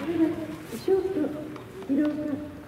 これまショート、広岡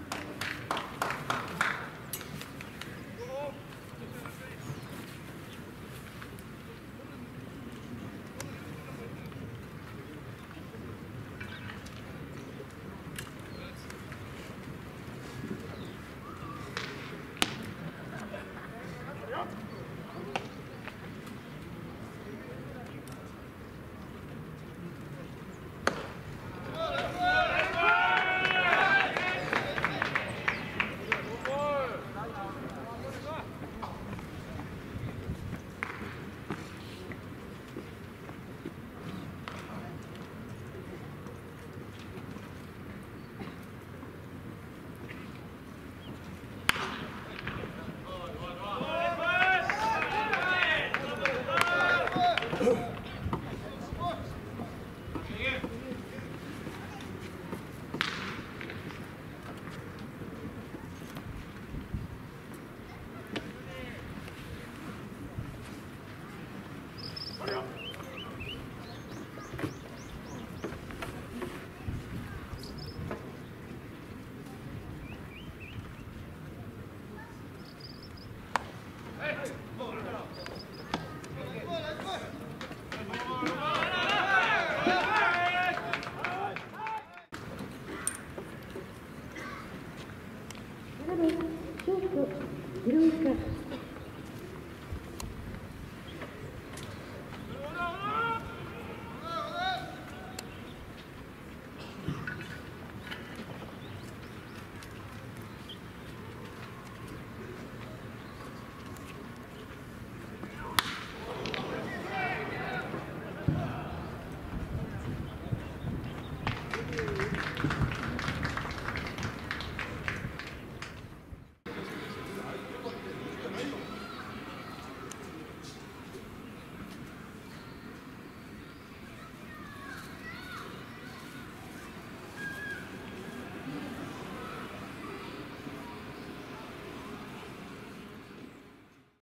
広いか。